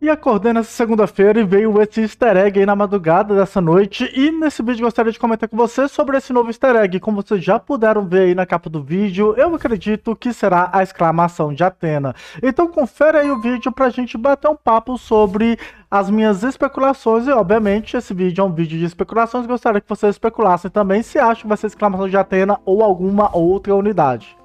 E acordei nessa segunda-feira e veio esse easter egg aí na madrugada dessa noite. E nesse vídeo gostaria de comentar com vocês sobre esse novo easter egg. Como vocês já puderam ver aí na capa do vídeo, eu acredito que será a exclamação de Atena. Então confere aí o vídeo pra gente bater um papo sobre as minhas especulações. E obviamente esse vídeo é um vídeo de especulações. Gostaria que vocês especulassem também se acham que vai ser exclamação de Atena ou alguma outra unidade.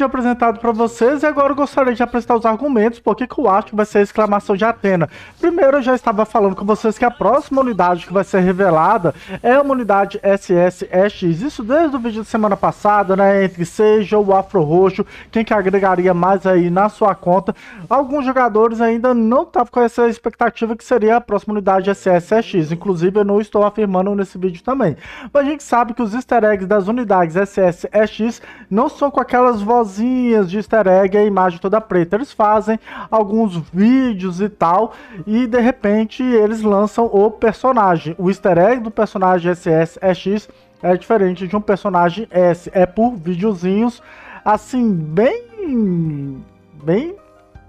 Vídeo apresentado para vocês e agora eu gostaria de apresentar os argumentos por que eu acho que vai ser a exclamação de Atena. Primeiro, eu já estava falando com vocês que a próxima unidade que vai ser revelada é uma unidade SSX. Isso desde o vídeo da semana passada, né? Entre seja o Afro Roxo, quem que agregaria mais aí na sua conta. Alguns jogadores ainda não estavam com essa expectativa que seria a próxima unidade SSX. Inclusive, eu não estou afirmando nesse vídeo também. Mas a gente sabe que os easter eggs das unidades SSX não são com aquelas vozes de easter egg, a imagem toda preta. Eles fazem alguns vídeos e tal, e de repente eles lançam o personagem. O easter egg do personagem SSX é diferente de um personagem S. É por videozinhos, assim, bem. bem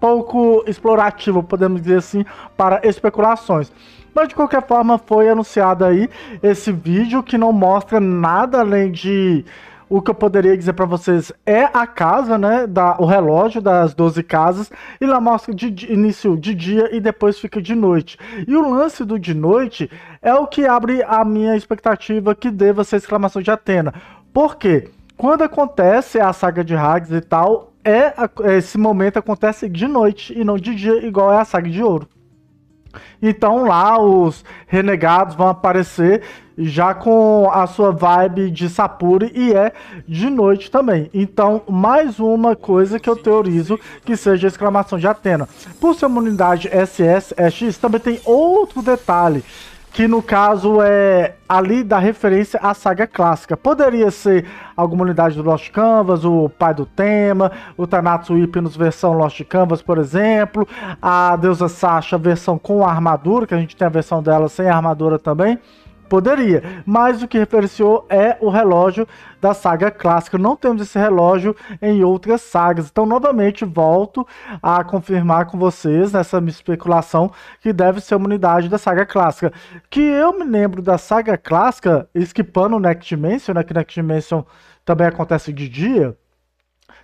pouco explorativo, podemos dizer assim, para especulações. Mas de qualquer forma, foi anunciado aí esse vídeo que não mostra nada além de o que eu poderia dizer para vocês é a casa, né? Da, o relógio das 12 casas. E lá mostra de, de, início de dia e depois fica de noite. E o lance do de noite é o que abre a minha expectativa que deva ser exclamação de Atena. Por quê? Quando acontece a saga de Hags e tal, é esse momento acontece de noite e não de dia, igual é a saga de ouro. Então lá os renegados vão aparecer já com a sua vibe de Sapuri e é de noite também. Então, mais uma coisa que eu teorizo que seja a exclamação de Atena. Por ser uma unidade SSX, também tem outro detalhe que no caso é ali da referência à saga clássica. Poderia ser alguma unidade do Lost Canvas, o pai do tema, o Tanatsu Hypnos versão Lost Canvas, por exemplo, a deusa Sasha versão com armadura, que a gente tem a versão dela sem armadura também. Poderia, mas o que referenciou é o relógio da saga clássica. Não temos esse relógio em outras sagas. Então, novamente, volto a confirmar com vocês nessa especulação que deve ser uma unidade da saga clássica. Que eu me lembro da saga clássica, esquipando o Next Dimension, né, que Next Dimension também acontece de dia,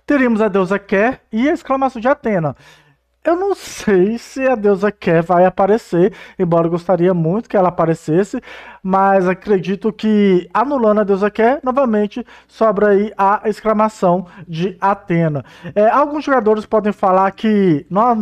teríamos a deusa Ker e a exclamação de Atena. Eu não sei se a deusa quer vai aparecer, embora eu gostaria muito que ela aparecesse, mas acredito que anulando a deusa quer, novamente sobra aí a exclamação de Atena. É, alguns jogadores podem falar que, não,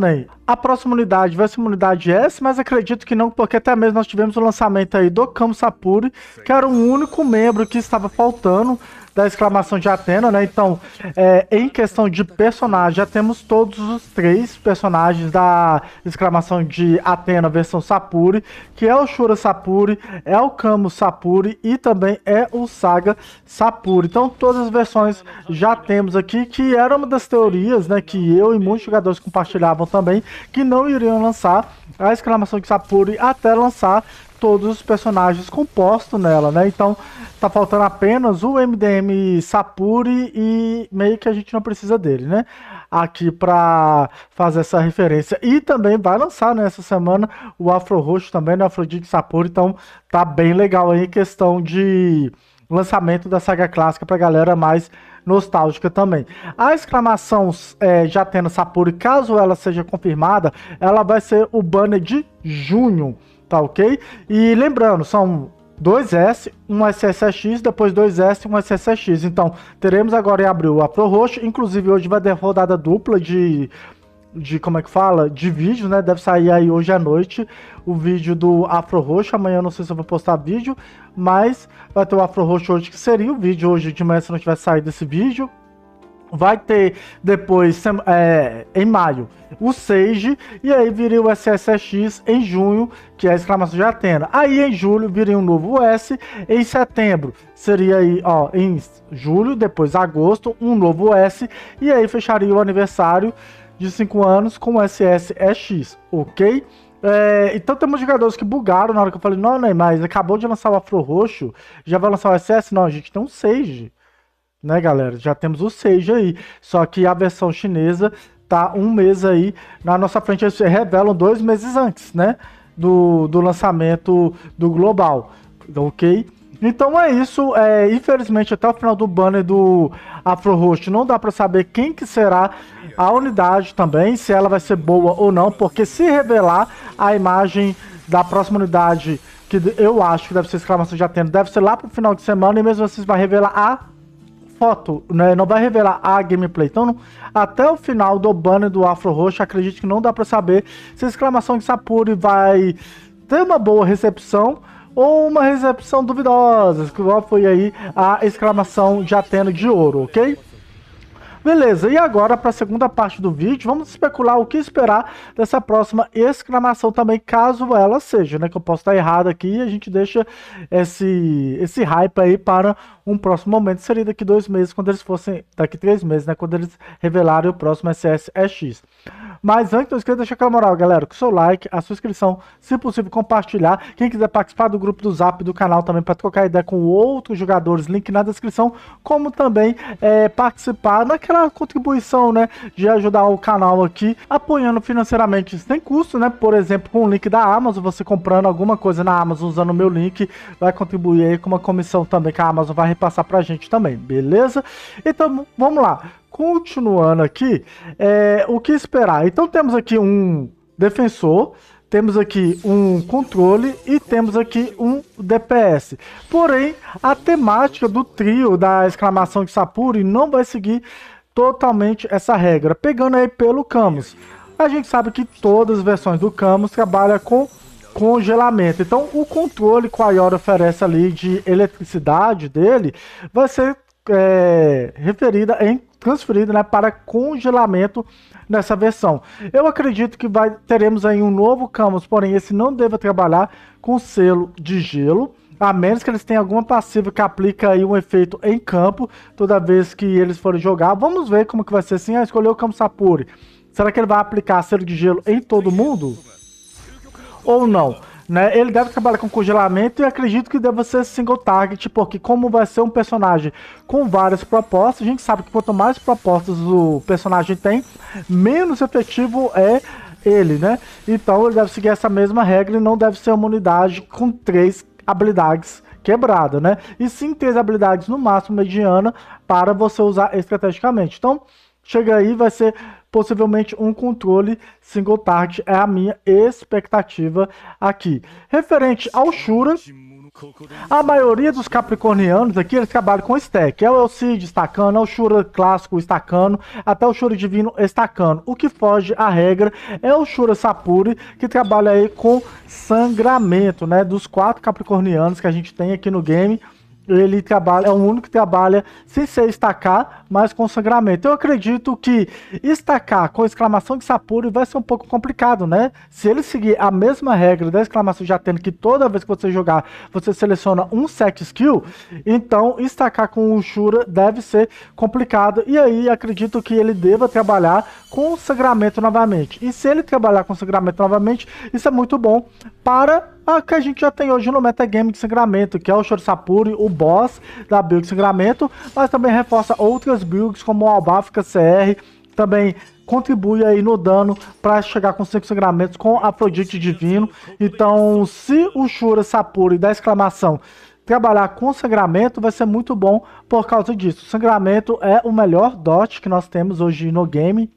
a próxima unidade vai ser uma unidade S, mas acredito que não, porque até mesmo nós tivemos o lançamento aí do Kamo Sapuri, que era o único membro que estava faltando da exclamação de Atena, né? Então, é, em questão de personagem, já temos todos os três personagens da exclamação de Atena versão Sapuri, que é o Shura Sapuri, é o Kamo Sapuri e também é o Saga Sapuri. Então, todas as versões já temos aqui, que era uma das teorias, né? Que eu e muitos jogadores compartilhavam também, que não iriam lançar a exclamação de Sapuri até lançar todos os personagens compostos nela, né? Então tá faltando apenas o MDM Sapuri e meio que a gente não precisa dele, né? Aqui para fazer essa referência. E também vai lançar nessa né, semana o Afro Roxo também, né? Afrodite Sapuri, então tá bem legal aí questão de lançamento da saga clássica pra galera mais nostálgica também. A exclamação é, já tendo Sapuri, caso ela seja confirmada, ela vai ser o banner de junho tá ok? E lembrando, são 2S, um SSX, depois 2S, um SSX. Então, teremos agora em abril a Pro Roxo, inclusive hoje vai ter rodada dupla de de como é que fala? De vídeo, né? Deve sair aí hoje à noite o vídeo do Afro Roxo. Amanhã não sei se eu vou postar vídeo, mas vai ter o Afro Roxo hoje, que seria o vídeo hoje de manhã se não tivesse saído esse vídeo. Vai ter depois, é, em maio, o Sage, e aí viria o SSX em junho, que é a exclamação de Atena. Aí em julho viria um novo S, em setembro seria aí, ó, em julho, depois agosto, um novo S, e aí fecharia o aniversário de 5 anos com o SSX, ok? É, então temos jogadores que bugaram na hora que eu falei, não, Neymar, mas acabou de lançar o Afro Roxo, já vai lançar o SS? Não, a gente tem um Sage né, galera? Já temos o Sage aí. Só que a versão chinesa tá um mês aí na nossa frente. Eles revelam dois meses antes, né? Do, do lançamento do global, ok? Então é isso. É, infelizmente, até o final do banner do Afro Host não dá para saber quem que será a unidade também, se ela vai ser boa ou não, porque se revelar a imagem da próxima unidade, que eu acho que deve ser exclamação de Atena, deve ser lá pro final de semana, e mesmo assim vai revelar a foto, né? Não vai revelar a gameplay. Então, até o final do banner do Afro Roxo, acredito que não dá para saber se a exclamação de Sapuri vai ter uma boa recepção ou uma recepção duvidosa, que foi aí a exclamação de Atena de ouro, ok? Beleza, e agora para a segunda parte do vídeo, vamos especular o que esperar dessa próxima exclamação também, caso ela seja, né? Que eu posso estar errado aqui e a gente deixa esse, esse hype aí para um próximo momento. Seria daqui dois meses, quando eles fossem. Daqui três meses, né? Quando eles revelarem o próximo SSX. Mas antes, não esqueça de deixar aquela moral, galera, com o seu like, a sua inscrição, se possível, compartilhar. Quem quiser participar do grupo do Zap do canal também para trocar ideia com outros jogadores, link na descrição, como também é, participar naquela contribuição, né, de ajudar o canal aqui, apoiando financeiramente sem custo, né? Por exemplo, com o link da Amazon, você comprando alguma coisa na Amazon usando o meu link, vai contribuir aí com uma comissão também que a Amazon vai repassar pra gente também, beleza? Então, vamos lá continuando aqui, é, o que esperar? Então temos aqui um defensor, temos aqui um controle e temos aqui um DPS. Porém, a temática do trio da exclamação de Sapuri não vai seguir totalmente essa regra. Pegando aí pelo Camus. A gente sabe que todas as versões do Camus trabalham com congelamento. Então, o controle que o Ayora oferece ali de eletricidade dele vai ser é, referida em transferido né, para congelamento nessa versão. Eu acredito que vai, teremos aí um novo Camus, porém esse não deve trabalhar com selo de gelo, a menos que eles tenham alguma passiva que aplica aí um efeito em campo toda vez que eles forem jogar. Vamos ver como que vai ser assim. Ah, escolheu o Camus Sapuri. Será que ele vai aplicar selo de gelo em todo mundo? Ou não? Né? Ele deve trabalhar com congelamento e acredito que deva ser single target, porque como vai ser um personagem com várias propostas, a gente sabe que quanto mais propostas o personagem tem, menos efetivo é ele, né? Então ele deve seguir essa mesma regra e não deve ser uma unidade com três habilidades quebrada, né? E sim três habilidades no máximo mediana para você usar estrategicamente. Então, chega aí, vai ser possivelmente um controle single target, é a minha expectativa aqui. Referente ao Shura, a maioria dos capricornianos aqui, eles trabalham com stack. É o Elcid estacando, é o Shura clássico estacando, até o Shura divino estacando. O que foge à regra é o Shura Sapuri, que trabalha aí com sangramento, né? Dos quatro capricornianos que a gente tem aqui no game ele trabalha, é o único que trabalha sem ser estacar, mas com sangramento. Eu acredito que estacar com exclamação de Sapuri vai ser um pouco complicado, né? Se ele seguir a mesma regra da exclamação de Atena, que toda vez que você jogar, você seleciona um set skill, então estacar com o Shura deve ser complicado. E aí acredito que ele deva trabalhar com sangramento novamente. E se ele trabalhar com sangramento novamente, isso é muito bom para a que a gente já tem hoje no metagame de sangramento, que é o Shorisapuri, o boss da build de sangramento, mas também reforça outras builds como o Albafka CR, também contribui aí no dano para chegar com 5 sangramentos com Afrodite Divino. Então, se o Shura Sapuri da exclamação trabalhar com sangramento, vai ser muito bom por causa disso. O sangramento é o melhor dot que nós temos hoje no game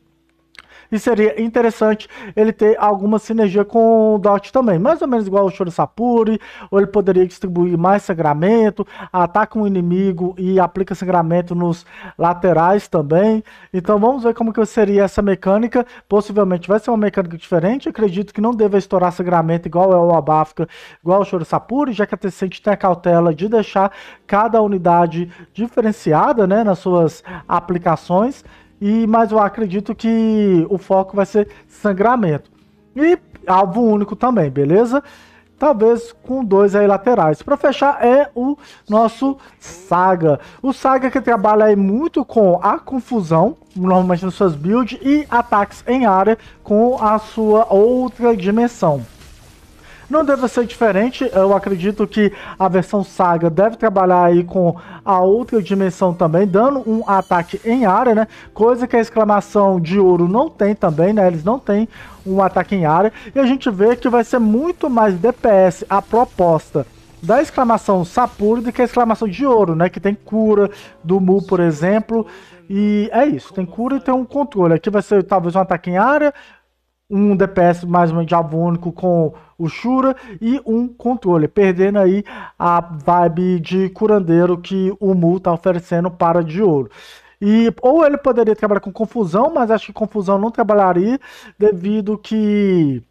e seria interessante ele ter alguma sinergia com o Dot também, mais ou menos igual o Shuri Sapuri, ou ele poderia distribuir mais sangramento, ataca um inimigo e aplica sangramento nos laterais também. Então vamos ver como que seria essa mecânica. Possivelmente vai ser uma mecânica diferente. Acredito que não deva estourar sangramento igual é o Abafka, igual o Shuri Sapuri, já que a Tecente tem a cautela de deixar cada unidade diferenciada, né, nas suas aplicações. E, mas eu acredito que o foco vai ser sangramento. E alvo único também, beleza? Talvez com dois aí laterais. Para fechar é o nosso Saga. O Saga que trabalha aí muito com a confusão, normalmente nas suas builds, e ataques em área com a sua outra dimensão. Não deve ser diferente, eu acredito que a versão Saga deve trabalhar aí com a outra dimensão também, dando um ataque em área, né? Coisa que a exclamação de ouro não tem também, né? Eles não têm um ataque em área. E a gente vê que vai ser muito mais DPS a proposta da exclamação Sapuri do que a exclamação de ouro, né? Que tem cura do Mu, por exemplo. E é isso, tem cura e tem um controle. Aqui vai ser talvez um ataque em área, um DPS mais ou menos único com o Shura e um controle, perdendo aí a vibe de curandeiro que o Mu tá oferecendo para de ouro. E, ou ele poderia trabalhar com confusão, mas acho que confusão não trabalharia, devido que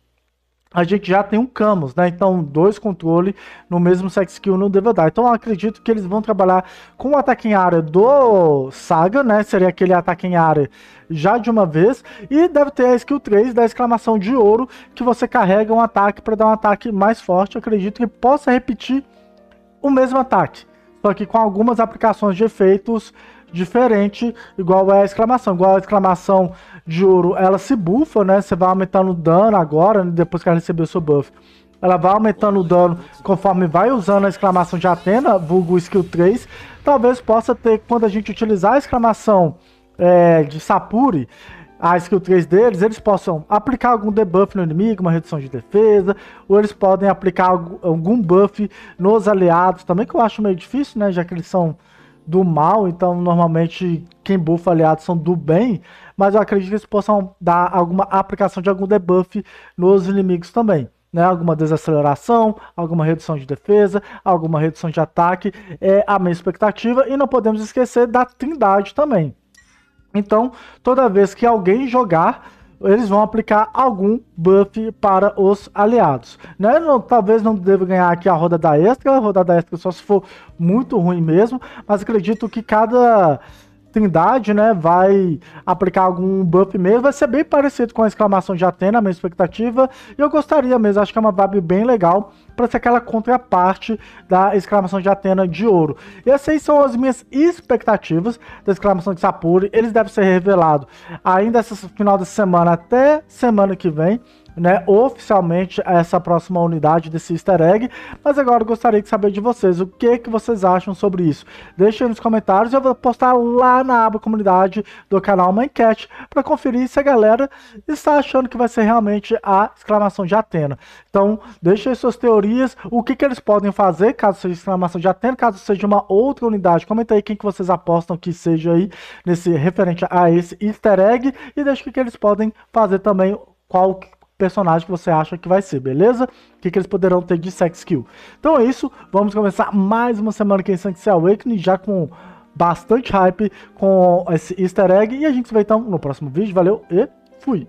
a gente já tem um Camus, né? Então, dois controle no mesmo sex skill não deve dar. Então, eu acredito que eles vão trabalhar com o ataque em área do Saga, né? Seria aquele ataque em área já de uma vez. E deve ter a skill 3 da exclamação de ouro, que você carrega um ataque para dar um ataque mais forte. Eu acredito que possa repetir o mesmo ataque, só que com algumas aplicações de efeitos diferente, igual é a exclamação. Igual a exclamação de ouro, ela se bufa, né? Você vai aumentando o dano agora, né? depois que ela recebeu seu buff. Ela vai aumentando o dano conforme vai usando a exclamação de Atena, vulgo skill 3. Talvez possa ter, quando a gente utilizar a exclamação é, de Sapuri, a skill 3 deles, eles possam aplicar algum debuff no inimigo, uma redução de defesa, ou eles podem aplicar algum buff nos aliados também, que eu acho meio difícil, né? Já que eles são do mal, então normalmente quem buffa aliados são do bem, mas eu acredito que eles possam dar alguma aplicação de algum debuff nos inimigos também. Né, alguma desaceleração, alguma redução de defesa, alguma redução de ataque, é a minha expectativa, e não podemos esquecer da trindade também. Então, toda vez que alguém jogar eles vão aplicar algum buff para os aliados. Né? Não, talvez não deva ganhar aqui a rodada extra, a rodada extra só se for muito ruim mesmo, mas acredito que cada Trindade, né, vai aplicar algum buff mesmo, vai ser bem parecido com a exclamação de Atena, a minha expectativa, e eu gostaria mesmo, acho que é uma vibe bem legal para ser aquela contraparte da exclamação de Atena de ouro. E essas são as minhas expectativas da exclamação de Sapuri, eles devem ser revelados ainda esse final de semana até semana que vem, né, oficialmente essa próxima unidade desse easter egg, mas agora gostaria de saber de vocês, o que, que vocês acham sobre isso. Deixem nos comentários, eu vou postar lá na aba comunidade do canal uma enquete para conferir se a galera está achando que vai ser realmente a exclamação de Atena. Então, deixem suas teorias, o que, que eles podem fazer caso seja exclamação de Atena, caso seja uma outra unidade. Comenta aí quem que vocês apostam que seja aí nesse referente a esse easter egg e deixe o que, que eles podem fazer também, qual personagem que você acha que vai ser, beleza? O que, que eles poderão ter de sex skill. Então é isso, vamos começar mais uma semana aqui em Sanctuary Awakening, já com bastante hype com esse easter egg, e a gente se vê então no próximo vídeo, valeu e fui!